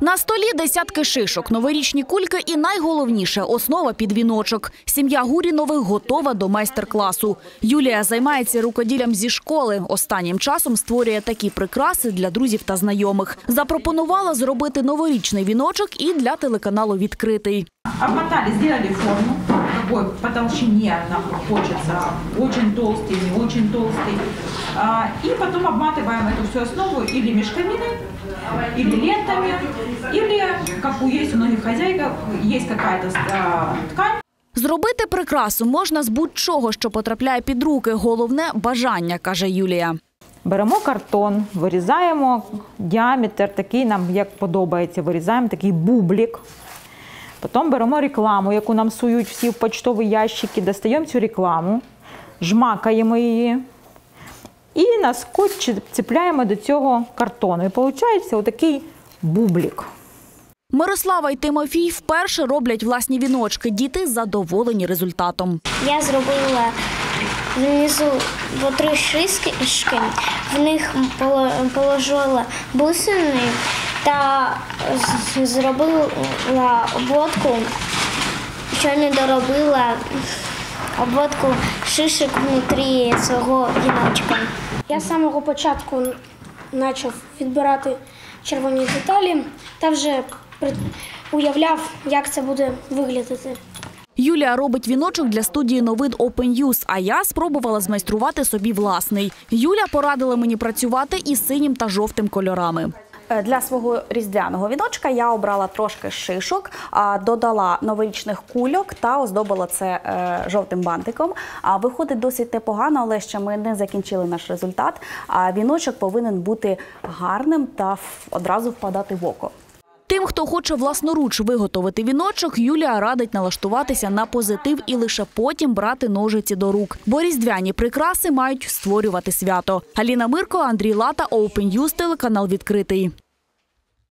На столі десятки шишок, новорічні кульки і найголовніше основа під віночок. Сім'я Гурінових готова до майстер-класу. Юлія займається рукоділлям зі школи. Останнім часом створює такі прикраси для друзів та знайомих. Запропонувала зробити новорічний віночок і для телеканалу Відкритий. Обмотали, сделали форму, какой по толщине нам хочется, очень толстый, не очень толстый. А, И потом обматываем эту всю основу или мешковиной, или лентами, или, как у есть у многих хозяйок, есть какая-то ткань, Зробити прикрасу можна з будь-чого, що потрапляє під руки. Головне бажання, каже Юлія. Беремо картон, вирізаємо діаметр такий нам, як подобається, вирізаємо такий бублік. Потім беремо рекламу, яку нам сують всі в почтові ящики, достаємо цю рекламу, жмакаємо її і на скотч цепляємо до цього картону. І виходить отакий бублік. Мирослава й Тимофій вперше роблять власні віночки. Діти задоволені результатом. Я зробила внизу по три шишки, в них поло- положила бусини та зробила обводку, що не доробила обводку шишок внутрі свого віночка. Я з самого початку почав відбирати червоні деталі та вже уявляв, як це буде виглядати. Юлія робить віночок для студії новин Open Use, а я спробувала змайструвати собі власний. Юля порадила мені працювати із синім та жовтим кольорами. Е, Для свого різдвяного віночка я обрала трошки шишок, додала новорічних кульок та оздобила це е, жовтим бантиком. Виходить досить непогано, але ще ми не закінчили наш результат. Віночок повинен бути гарним та одразу впадати в око. Тим, хто хоче власноруч виготовити віночок, Юлія радить налаштуватися на позитив і лише потім брати ножиці до рук. Бо різдвяні прикраси мають створювати свято. Аліна Мирко, Андрій Лата, Open News, телеканал відкритий.